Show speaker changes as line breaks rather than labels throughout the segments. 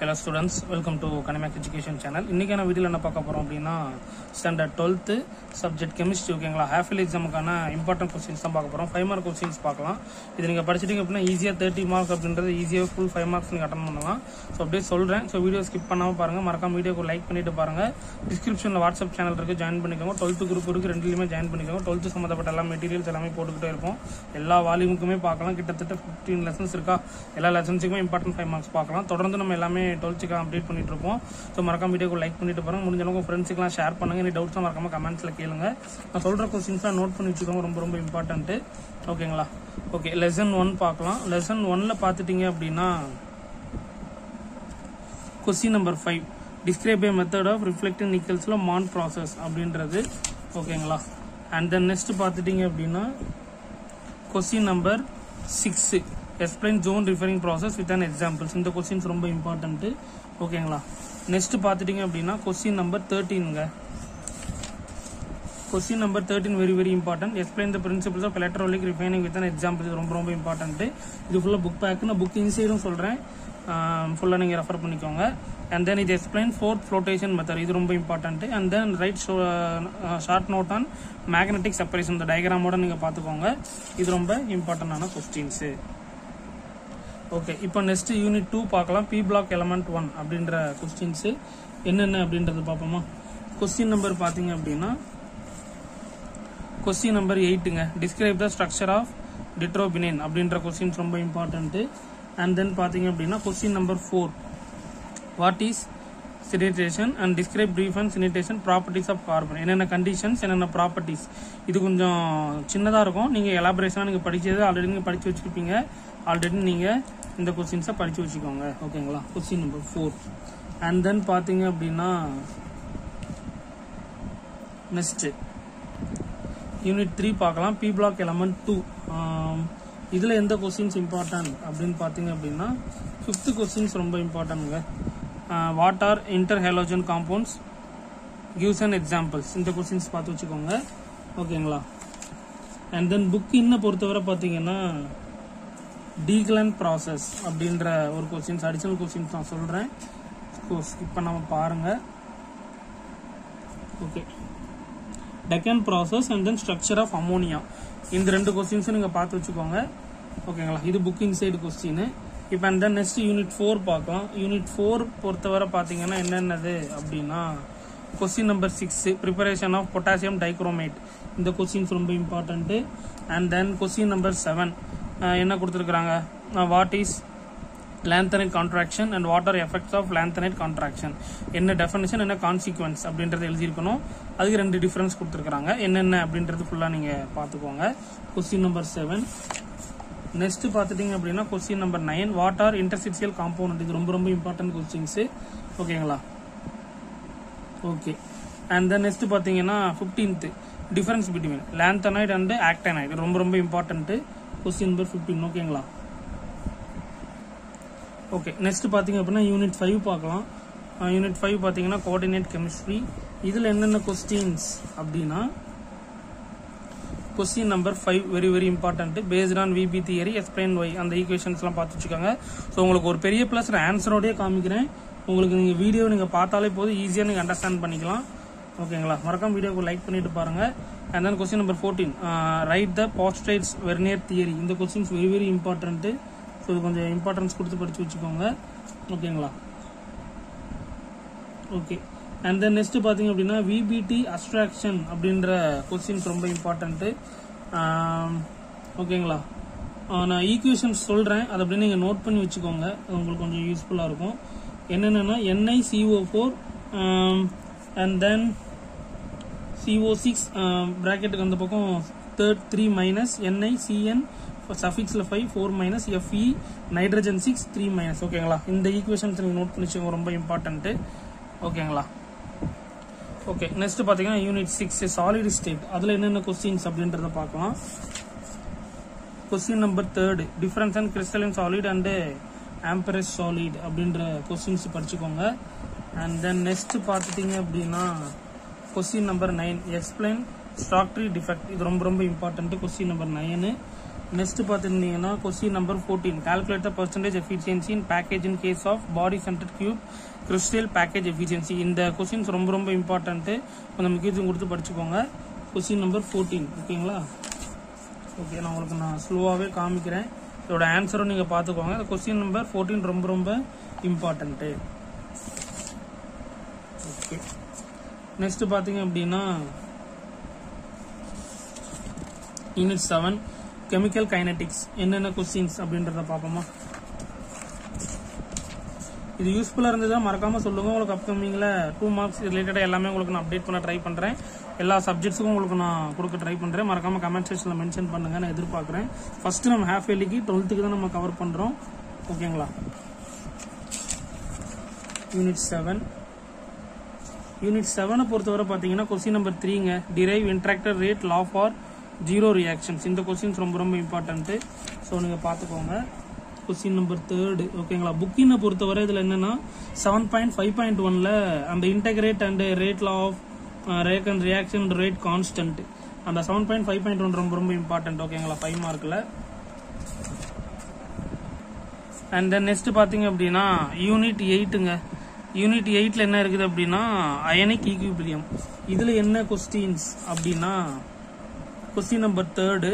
Hello students welcome to கனிமேக் education channel இன்றைக்கான வீடியோவில் என்ன பார்க்க போகிறோம் அப்படின்னா ஸ்டாண்டர்ட் டுவெல்த்து சப்ஜெக்ட் கெமிஸ்ட்ரி ஓகேங்களா ஹாஃபில் எக்ஸாமுக்கான இம்பார்ட்டன்ட் கொஸ்டின்ஸ் தான் பார்க்க போகிறோம் ஃபைவ் மார்க் கொஸ்டின்ஸ் பார்க்கலாம். இது நீங்கள் படிச்சிட்டிங்க அப்படின்னா ஈஸியாக தேர்ட்டி மார்க் அப்படின்றது ஈஸியாக ஃபுல் ஃபைவ் மார்க்ஸ் நீங்கள் அட்டன் பண்ணலாம். ஸோ அப்படியே சொல்கிறேன் ஸோ வீடியோ ஸ்கிப் பண்ணாமல் பாருங்கள் மறக்காம வீடியோக்கு லைக் பண்ணிட்டு பாருங்கள் டிஸ்கிரிப்ஷனில் வாட்ஸ்அப் சேனல் இருக்குது ஜாயின் பண்ணிக்கோங்க. டுவெல்த்து குரூப் இருக்குது ரெண்டுலையுமே ஜாயின் பண்ணிக்கோங்க. டுவெல்த்து சம்மந்தப்பட்ட எல்லா மெட்டீரியல்ஸ் எல்லாமே போட்டுக்கிட்டே இருப்போம். எல்லா வால்யூமுக்குமே பார்க்கலாம். கிட்டத்தட்ட ஃபிஃப்டீன் லெசன்ஸ் இருக்கா? எல்லா லெசன்ஸுக்குமே இம்பார்ட்டன்ட் ஃபைவ் மார்க்ஸ் பார்க்கலாம். தொடர்ந்து நம்ம எல்லாமே டுவெல்த்துக்கு அப்டேட் பண்ணிட்டு இருப்போம் ஸோ மறக்காம வீடியோக்கு லைக் பண்ணிட்டு பாருங்க முடிஞ்ச அளவுக்கு ஃப்ரெண்ட்ஸுக்குலாம் ஷேர் பண்ணுங்க. இனி டவுட்ஸ் மறக்காம கமெண்ட்ஸ்ல கேளுங்க. நான் சொல்ற கொஸ்டின்ஸ்லாம் நோட் பண்ணி வச்சுக்கோங்க ரொம்ப ரொம்ப இம்பார்ட்டன்ட் ஓகேங்களா ஓகே லெசன் ஒன் பார்க்கலாம். லெசன் ஒன்ல பார்த்துட்டிங்க அப்படின்னா question number five describe a method of reflecting நிக்கல்ஸில் Mond process அப்படின்றது. ஓகேங்களா அண்ட் தென் நெக்ஸ்ட் பார்த்துட்டீங்க அப்படின்னா question number six explain zone refining process with an examples இந்த கொஸ்டின்ஸ் ரொம்ப இம்பார்ட்டன்ட்டு ஓகேங்களா நெக்ஸ்ட் பார்த்துட்டிங்க அப்படின்னா question number தேர்ட்டீனுங்க question number thirteen very very important explain the principles of electronic refining with an example ரொம்ப ரொம்ப important இது ஃபுல்லாக book back நான் புக் இன்சைடும் சொல்கிறேன் ஃபுல்லாக நீங்கள் ரெஃபர் பண்ணிக்கோங்க. அண்ட் தென் இது எக்ஸ்பிளைன் ஃபோர்த் ஃப்ளோட்டேஷன் மெத்தட் இது ரொம்ப important and then write short note on magnetic separation இந்த டயக்ராமோட நீங்கள் பார்த்துக்கோங்க. இது ரொம்ப இம்பார்ட்டண்டான கொஸ்டின்ஸு ஓகே இப்போ நெக்ஸ்ட் யூனிட் டூ பார்க்கலாம். பி பிளாக் எலமெண்ட் ஒன் அப்படின்ற கொஸ்டின்ஸு என்னென்ன அப்படின்றது பார்ப்போமா? கொஸ்டின் நம்பர் பார்த்தீங்க அப்படின்னா கொஸ்டின் நம்பர் எயிட்டுங்க டிஸ்கிரைப் த ஸ்ட்ரக்சர் ஆஃப் டிட்ரோபினின் அப்படின்ற கொஸ்டின்ஸ் ரொம்ப இம்பார்ட்டன்ட்டு அண்ட் தென் பார்த்தீங்க அப்படின்னா question number four what is சினிட்டேஷன் and describe brief and சினிட்டேஷன் ப்ராப்பர்ட்டிஸ் ஆஃப் கார்பன் என்னென்ன கண்டிஷன்ஸ் என்னென்ன ப்ராப்பர்ட்டிஸ் இது கொஞ்சம் சின்னதாக இருக்கும். நீங்கள் எலாபரேஷனாக நீங்கள் படித்தது ஆல்ரெடி நீங்கள் படித்து வச்சுருப்பீங்க. ஆல்ரெடி நீங்கள் இந்த கொஸ்டின்ஸை படித்து வச்சுக்கோங்க. ஓகேங்களா question number four and then பார்த்தீங்க அப்படின்னா நெக்ஸ்ட்டு யூனிட் த்ரீ பார்க்கலாம். பி பிளாக் எலமெண்ட் டூ இதில் எந்த கொஸ்டின்ஸ் இம்பார்ட்டன்ட் அப்படின்னு பார்த்தீங்க அப்படின்னா ஃபிஃப்த்து கொஸ்டின்ஸ் ரொம்ப இம்பார்ட்டன்ட்ங்க what are inter halogen compounds gives and examples இந்த கொஸ்டின்ஸ் பார்த்து வச்சுக்கோங்க. ஓகேங்களா அண்ட் தென் புக் இன்னை பொறுத்தவரை பார்த்தீங்கன்னா டீக்லன் ப்ராசஸ் அப்படின்ற ஒரு கொஸ்டின்ஸ் அடிஷனல் கொஸ்டின்ஸ் நான் சொல்கிறேன் ஸ்கிப் பண்ணாமல் பாருங்கள் okay Deacon process and then structure of ammonia இந்த ரெண்டு கொஸ்டின்ஸும் நீங்கள் பார்த்து வச்சுக்கோங்க. ஓகேங்களா இது புக்கிங் சைடு கொஸ்டின் இப்போ and then next unit four பார்க்கலாம். யூனிட் ஃபோர் பொறுத்தவரை பார்த்தீங்கன்னா என்னென்னது அப்படின்னா question number six preparation of potassium dichromate இந்த கொஸ்டின்ஸ் ரொம்ப important and then question number seven என்ன கொடுத்துருக்குறாங்க? What is lanthanide contraction and what are effects of lanthanide contraction என்ன டெஃபினேஷன் என்ன கான்சிக்வன்ஸ் அப்படின்றத எழுதியிருக்கணும். அதுக்கு ரெண்டு டிஃபரன்ஸ் கொடுத்துருக்குறாங்க. என்னென்ன அப்படின்றது ஃபுல்லாக நீங்கள் பார்த்துக்கோங்க. கொஸ்டின் நம்பர் செவன் நெக்ஸ்ட் பார்த்துட்டிங்க அப்படின்னா question number nine what are interstitial compound இது ரொம்ப ரொம்ப இம்பார்ட்டன்ட் கொஸ்டின்ஸு ஓகேங்களா ஓகே அண்ட் தென் நெக்ஸ்ட் பார்த்தீங்கன்னா fifteenth difference between lanthanide and actinide ரொம்ப ரொம்ப இம்பார்ட்டன்ட்டு கொஸ்டின் நம்பர் ஃபிஃப்டீன் ஓகேங்களா ஓகே நெக்ஸ்ட் பார்த்தீங்க அப்படின்னா யூனிட் ஃபைவ் பார்க்கலாம். யூனிட் ஃபைவ் பார்த்தீங்கன்னா கோஆர்டினேட் கெமிஸ்ட்ரி இதில் என்னென்ன கொஸ்டின்ஸ் அப்படின்னா question number five very very important based on VB theory explain why அந்த ஈக்குவேஷன்ஸ்லாம் பார்த்து வச்சுக்கோங்க ஸோ உங்களுக்கு ஒரு பெரிய ப்ளஸ் நான் ஆன்சரோடய காமிக்கிறேன். உங்களுக்கு நீங்கள் வீடியோ நீங்கள் பார்த்தாலே போதும். ஈஸியாக நீங்கள் அண்டர்ஸ்டாண்ட் பண்ணிக்கலாம். ஓகேங்களா மறக்காம வீடியோக்கு லைக் பண்ணிட்டு பாருங்கள் and then question number fourteen write the postulates Werner theory இந்த questions very very important so இது கொஞ்சம் இம்பார்ட்டன்ஸ் கொடுத்து படித்து வச்சுக்கோங்க. ஓகேங்களா ஓகே அண்ட் தென் நெக்ஸ்ட் பார்த்தீங்க அப்படின்னா விபிடி அஸ்ட்ராக்ஷன் அப்படின்ற கொஸ்டின்ஸ் ரொம்ப இம்பார்ட்டன்ட்டு ஓகேங்களா um, uh, நான் ஈக்குவேஷன்ஸ் சொல்கிறேன் அதை அப்படியே நீங்கள் நோட் பண்ணி வச்சுக்கோங்க. உங்களுக்கு கொஞ்சம் யூஸ்ஃபுல்லாக இருக்கும். என்னென்னா N I C O four and then C O six ப்ராக்கெட்டுக்கு அந்த பக்கம் third three minus N I C N சஃபிக்ஸில் five four minus F E nitrogen six three minus ஓகேங்களா இந்த ஈக்குவேஷன்ஸ் நீங்கள் நோட் பண்ணிச்சுங்க ரொம்ப இம்பார்ட்டன்ட்டு ஓகேங்களா ஓகே நெக்ஸ்ட் பார்த்தீங்கன்னா unit six solid state அதில் என்னென்ன கொஸ்டின்ஸ் அப்படின்றத பார்க்கலாம். Question number third difference and crystalline solid and amorphous solid அப்படின்ற கொஸ்டின்ஸ் படிச்சுக்கோங்க. அண்ட் தென் நெக்ஸ்ட் பார்த்துட்டிங்க அப்படின்னா question number nine explain Schottky defect இது ரொம்ப ரொம்ப important question number nine next பார்த்துருந்தீங்கன்னா question number fourteen calculate the percentage efficiency in package in case of body centre cube crystal package efficiency இந்த questions ரொம்ப ரொம்ப important கொஞ்சம் முக்கியத்துவம் கொடுத்து படிச்சுக்கோங்க. கொஸ்டின் நம்பர் ஃபோர்டீன் ஓகேங்களா? ஓகே நான் உங்களுக்கு நான் ஸ்லோவாகவே காமிக்கிறேன். இதோட ஆன்சரும் நீங்கள் பார்த்துக்கோங்க. இந்த கொஸ்டின் நம்பர் ஃபோர்டீன் ரொம்ப ரொம்ப இம்பார்ட்டன்ட்டு ஓகே நெக்ஸ்ட் பார்த்தீங்க அப்படின்னா யூனிட் செவன் கெமிக்கல் கைனட்டிக்ஸ் என்னென்ன கொஸ்டின்ஸ் அப்படின்றத பார்ப்போமா? இது யூஸ்ஃபுல்லாக இருந்ததா மறக்காம சொல்லுங்க. உங்களுக்கு அப்கமிங்கில் டூ மார்க்ஸ் ரிலேட்டடாக எல்லாமே உங்களுக்கு நான் அப்டேட் பண்ண ட்ரை பண்ணுறேன் எல்லா சப்ஜெக்ட்ஸுக்கும் உங்களுக்கு நான் கொடுக்க ட்ரை பண்ணுறேன் மறக்காம கமெண்ட் செக்ஷனில் மென்ஷன் பண்ணுங்க. நான் எதிர்பார்க்குறேன். ஃபஸ்ட்டு நம்ம ஹாஃப் இயர்லிக்கு டுவெல்த்துக்கு தான் நம்ம கவர் பண்ணுறோம் ஓகேங்களா யூனிட் செவன் யூனிட் செவனை பொறுத்தவரை பார்த்தீங்கன்னா question number த்ரீங்க derive integrated rate law for zero reactions இந்த கொஸ்டின்ஸ் ரொம்ப ரொம்ப இம்பார்ட்டன்ட்டு ஸோ நீங்கள் பார்த்துக்கோங்க. கொஸ்டின் நம்பர் தேர்டு ஓகேங்களா புக்கினை பொறுத்தவரை இதில் என்னென்னா செவன் பாயிண்ட் ஃபைவ் பாயிண்ட் ஒனில் அந்த integrate and rate law of rack and reaction rate constant அந்த seven point five point one ரொம்ப ரொம்ப இம்பார்ட்டன்ட் ஓகேங்களா ஃபைவ் மார்க்கில் அண்ட் தென் நெக்ஸ்ட் பார்த்தீங்க அப்படின்னா யூனிட் எயிட்டுங்க யூனிட் எயிட்டில் என்ன இருக்குது அப்படின்னா அயனிக் ஈக்யூபிலியம் இதில் என்ன கொஸ்டின்ஸ் அப்படின்னா question number third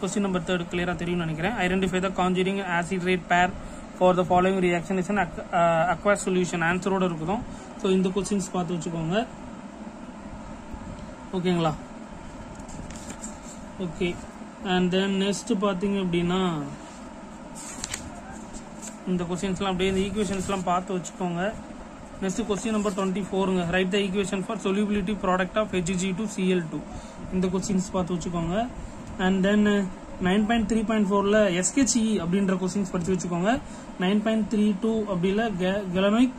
question number third கிளியராக தெரியும்னு நினைக்கிறேன். Identify the conjugate acid rate pair for the following reaction is aqua solution ஆன்சரோடு இருக்குதும் ஸோ இந்த கொஸ்டின்ஸ் பார்த்து வச்சுக்கோங்க. ஓகேங்களா ஓகே அண்ட் தென் நெக்ஸ்ட் பார்த்தீங்க அப்படின்னா இந்த கொஸ்டின்ஸ்லாம் அப்படியே இந்த ஈக்குவேஷன்ஸ்லாம் பார்த்து வச்சுக்கோங்க. Next question number twenty ஃபோருங்க write the equation for solubility product of H G two C L two இந்த கொஸ்டின்ஸ் பார்த்து வச்சுக்கோங்க. And then nine point three point ஃபோரில் எஸ்கெச்இ அப்படின்ற கொஸ்டின்ஸ் படித்து வச்சுக்கோங்க. நைன் பாயிண்ட் த்ரீ டூ அப்படியில் கெலனோயிக்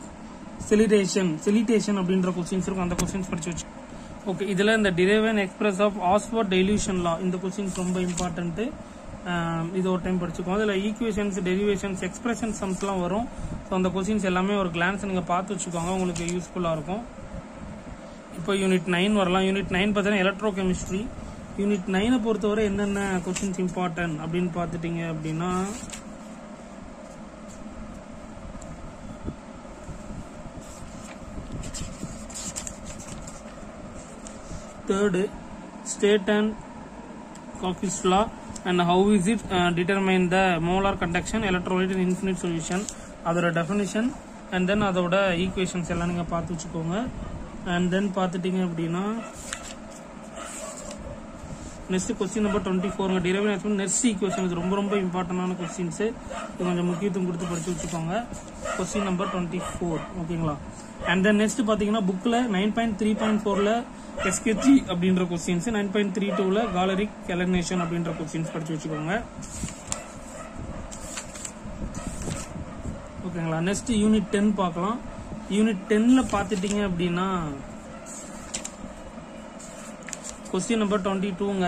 செலிடேஷன் செலிட்டேஷன் அப்படின்ற கொஸ்டின்ஸ் இருக்கும். அந்த கொஸ்டின்ஸ் படித்து வச்சு ஓகே இதில் இந்த derive an express of Ostwald dilution law இந்த கொஸ்டின்ஸ் ரொம்ப இம்பார்ட்டன்ட்டு இது ஒரு டைம் படிச்சுக்கோங்க இதில் ஈக்குவேஷன்ஸ் டெரிவேஷன்ஸ் எக்ஸ்பிரஷன் சம்ஸ்லாம் வரும். ஸோ அந்த கொஸ்டின்ஸ் எல்லாமே ஒரு கிளான்ஸ் நீங்கள் பார்த்து வச்சுக்கோங்க. உங்களுக்கு யூஸ்ஃபுல்லாக இருக்கும். இப்போ யூனிட் நைன் வரலாம். யூனிட் நைன் பார்த்தீங்கன்னா எலக்ட்ரோ கெமிஸ்ட்ரி யூனிட் நைனை பொறுத்தவரை என்னென்ன கொஸ்டின்ஸ் இம்பார்ட்டன்ட் அப்படின்னு பார்த்துட்டீங்க அப்படின்னா third state and Cauchy's law and how is it uh, determine the molar conduction electrolyte in infinite solution. அதோட டெஃபினிஷன் அண்ட் தென் அதோட ஈக்குவேஷன்ஸ் எல்லாம் நீங்கள் பார்த்து வச்சுக்கோங்க. அண்ட் தென் பார்த்துட்டீங்க அப்படின்னா நெக்ஸ்ட் கொஸ்டின் நம்பர் டுவெண்ட்டி ஃபோருங்க டிரைவன் நெக்ஸ்ட் ஈக்குவேஷன் இது ரொம்ப ரொம்ப இம்பார்ட்டண்டான கொஸ்டின்ஸு இது கொஞ்சம் முக்கியத்துவம் கொடுத்து படித்து வச்சுக்கோங்க. கொஸ்டின் நம்பர் டுவெண்ட்டி ஃபோர் ஓகேங்களா அண்ட் தென் நெக்ஸ்ட் பார்த்தீங்கன்னா புக்கில் நைன் பாயிண்ட் த்ரீ பாயிண்ட் ஃபோரில் எஸ்கெச்சி அப்படின்ற கொஸ்டின்ஸ் நைன் பாயிண்ட் த்ரீ டூவில் காலரிக் கெலனேஷன் அப்படின்ற கொஸ்டின்ஸ் படிச்சு வச்சுக்கோங்க. ஓகேங்களா நெக்ஸ்ட் யூனிட் டென் பார்க்கலாம். யூனிட் டென்ல பார்த்துட்டீங்க அப்படின்னா கொஸ்டின் நம்பர் டுவெண்ட்டி டூங்க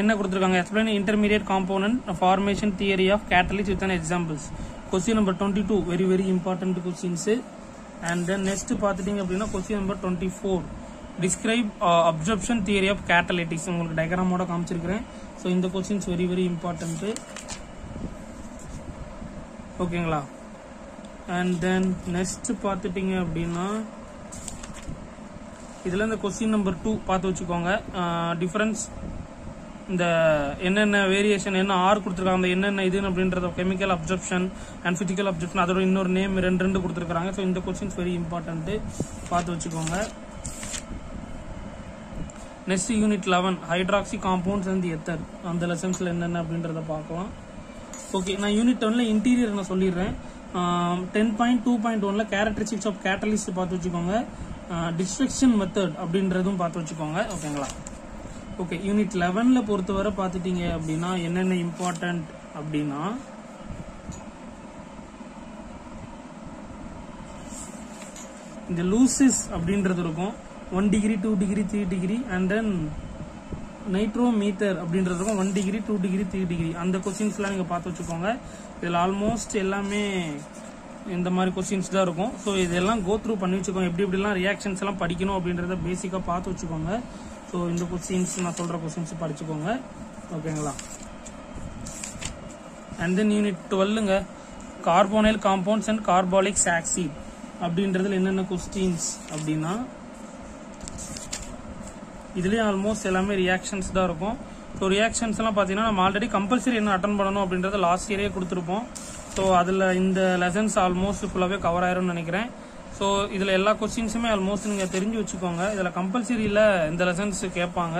என்ன கொடுத்துருக்காங்க? Explain intermediate compound formation theory of catalysis with an examples question number twenty two very very important questions and then next பார்த்துட்டீங்க அப்படின்னா question number twenty four describe absorption theory of catalytics உங்களுக்கு டயக்ராமோட காமிச்சிருக்கிறேன். So இந்த questions very very important ஓகேங்களா and then next பார்த்துட்டிங்க அப்படின்னா இதில் இந்த கொஸ்டின் நம்பர் டூ பார்த்து வச்சுக்கோங்க. Uh, டிஃப்ரென்ஸ் இந்த என்னென்ன வேரியேஷன் என்ன ஆர் கொடுத்துருக்காங்க அந்த என்னென்ன இதுன்னு அப்படின்றத chemical absorption and physical absorption அதோட இன்னொரு நேம் ரெண்டு ரெண்டு கொடுத்துருக்காங்க ஸோ இந்த கொஸ்டின்ஸ் வெரி இம்பார்ட்டன்ட்டு பார்த்து வச்சுக்கோங்க. Next unit eleven hydroxy compounds and ether அந்த லெசன்ஸில் என்னென்ன அப்படின்றத பார்க்கலாம். ஓகே நான் யூனிட் ஒன்ல இன்டீரியர் நான் சொல்லிடுறேன். டென் பாயிண்ட் டூ பாயிண்ட் ஒன்ல கேரக்டரிஸ்டிக்ஸ் ஆஃப் கேட்டலிஸ்ட் பார்த்து வச்சுக்கோங்க. டிஸ்ட்ரக்ஷன் மெத்தட் அப்படின்றதும் பார்த்து வச்சுக்கோங்க. ஓகேங்களா ஓகே யூனிட் லெவனில் பொறுத்தவரை பார்த்துட்டீங்க அப்படின்னா என்னென்ன இம்பார்ட்டன்ட் அப்படின்னா இந்த லூசிஸ் அப்படின்றது இருக்கும். One degree two degree three degree and then nitro meter அப்படின்றதுக்கும் one degree two degree three degree அந்த கொஸ்டின்ஸ்லாம் நீங்கள் பார்த்து வச்சுக்கோங்க. இதில் ஆல்மோஸ்ட் எல்லாமே இந்த மாதிரி கொஸ்டின்ஸ் தான் இருக்கும். ஸோ இதெல்லாம் கோ த்ரூ பண்ணி வச்சுக்கோங்க. எப்படி எப்படிலாம் ரியாக்ஷன்ஸ் எல்லாம் படிக்கணும் அப்படின்றத பேசிக்காக பார்த்து வச்சுக்கோங்க. ஸோ இந்த கொஸ்டின்ஸ் நான் சொல்கிற கொஸ்டின்ஸ் படிச்சுக்கோங்க. ஓகேங்களா and then unit டுவெல்லுங்க carbonyl compounds and carboxylic acid அப்படின்றதுல என்னென்ன கொஸ்டின்ஸ் அப்படின்னா இதுலேயும் ஆல்மோஸ்ட் எல்லாமே ரியாக்ஷன்ஸ் தான் இருக்கும். ஸோ ரியாக்ஷன்ஸ் எல்லாம் பார்த்தீங்கன்னா நம்ம ஆல்ரெடி கம்பல்சரி என்ன அட்டன் பண்ணணும் அப்படின்றத லாஸ்ட் இயரே கொடுத்துருப்போம். ஸோ அதில் இந்த லெசன்ஸ் ஆல்மோஸ்ட் ஃபுல்லாகவே கவர் ஆயிரும்னு நினைக்கிறேன். ஸோ இதில் எல்லா கொஸ்டின்ஸுமே ஆல்மோஸ்ட் நீங்கள் தெரிஞ்சு வச்சுக்கோங்க. இதில் கம்பல்சரியில் இந்த லெசன்ஸ் கேட்பாங்க.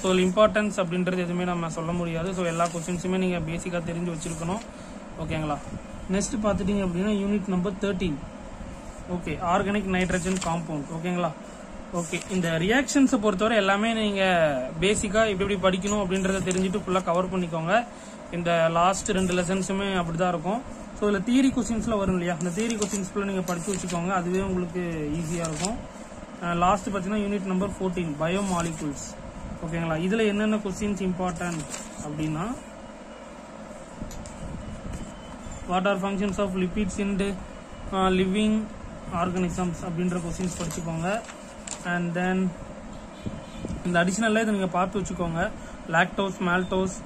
ஸோ இதில் இம்பார்ட்டன்ஸ் அப்படின்றது எதுவுமே நம்ம சொல்ல முடியாது. ஸோ எல்லா கொஸ்டின்ஸுமே நீங்கள் பேசிக்காக தெரிஞ்சு வச்சுருக்கணும். ஓகேங்களா நெக்ஸ்ட் பார்த்துட்டிங்க அப்படின்னா unit number thirteen okay organic nitrogen compound ஓகேங்களா ஓகே இந்த ரியாக்ஷன்ஸை பொறுத்தவரை எல்லாமே நீங்கள் பேசிக்காக இப்படி இப்படி படிக்கணும் அப்படின்றத தெரிஞ்சுட்டு ஃபுல்லாக கவர் பண்ணிக்கோங்க. இந்த லாஸ்ட் ரெண்டு லெசன்ஸுமே அப்படி தான் இருக்கும். ஸோ இதில் தியரி கொஸ்டின்ஸ்லாம் வரும் இல்லையா? அந்த தியரி கொஸ்டின்ஸ்க்குள்ள நீங்கள் படித்து வச்சுக்கோங்க. அதுவே உங்களுக்கு ஈஸியாக இருக்கும். லாஸ்ட் பார்த்தீங்கன்னா unit number fourteen biomolecules ஓகேங்களா இதில் என்னென்ன கொஸ்டின்ஸ் இம்பார்ட்டன்ட் அப்படின்னா what are functions of lipids into living organisms அப்படின்ற கொஸ்டின்ஸ் படிச்சுக்கோங்க. அண்ட் தென் இந்த அடிஷ்னலில் இதை நீங்கள் பார்த்து வச்சுக்கோங்க. லாக்டோஸ் மால்டோஸ்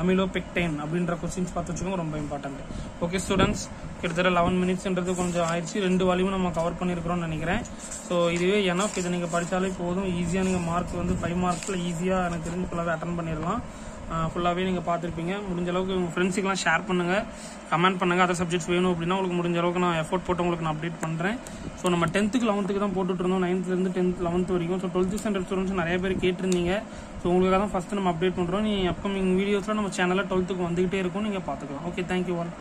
அமிலோபெக்டைன் அப்படின்ற கொஸ்டின்ஸ் பார்த்து வச்சுக்கோங்க ரொம்ப இம்பார்ட்டன்ட் ஓகே ஸ்டூடெண்ட்ஸ் கிட்டத்தட்ட லெவன் மினிட்ஸ்ன்றது கொஞ்சம் ஆயிடுச்சு. ரெண்டு வால்யூம் நம்ம கவர் பண்ணியிருக்கிறோம்னு நினைக்கிறேன். ஸோ இதுவே எனஃப் இதை நீங்கள் படித்தாலே போதும். ஈஸியாக நீங்கள் மார்க் வந்து ஃபைவ் மார்க்ஸில் ஈஸியாக எனக்கு தெரிஞ்சு ஃபுல்லாகவே அட்டன் பண்ணிடலாம். ஃபுல்லாகவே நீங்கள் பார்த்துருப்பீங்க. முடிஞ்ச அளவுக்கு உங்கள் ஃப்ரெண்ட்ஸுக்கெல்லாம் ஷேர் பண்ணுங்கள் கமெண்ட் பண்ணுங்கள் அதர் சப்ஜெக்ட்ஸ் வேணும் அப்படின்னா உங்களுக்கு முடிஞ்ச அளவுக்கு நான் எஃபோர்ட் போட்டு உங்களுக்கு நான் அப்டேட் பண்ணுறேன் ஸோ நம்ம டென்த்துக்கு லெவன்த்துக்கு தான் போட்டுட்ருந்தோம் நைன்த்லேருந்து டென்த் லெவன்த் வரைக்கும். ஸோ டுவெல்த்து ஸ்டாண்டர்ட் ஸ்டூடெண்ட்ஸ் நிறைய பேர் கேட்டிருந்தீங்க. ஸோ உங்களுக்காக தான் ஃபஸ்ட்டு நம்ம அப்டேட் பண்ணுறோம் நீ அப்கமிங் வீடியோஸில் நம்ம சேனலில் டுவெல்த்துக்கு வந்துகிட்டே இருக்கும். நீங்கள் பார்த்துக்கலாம். Okay thank you all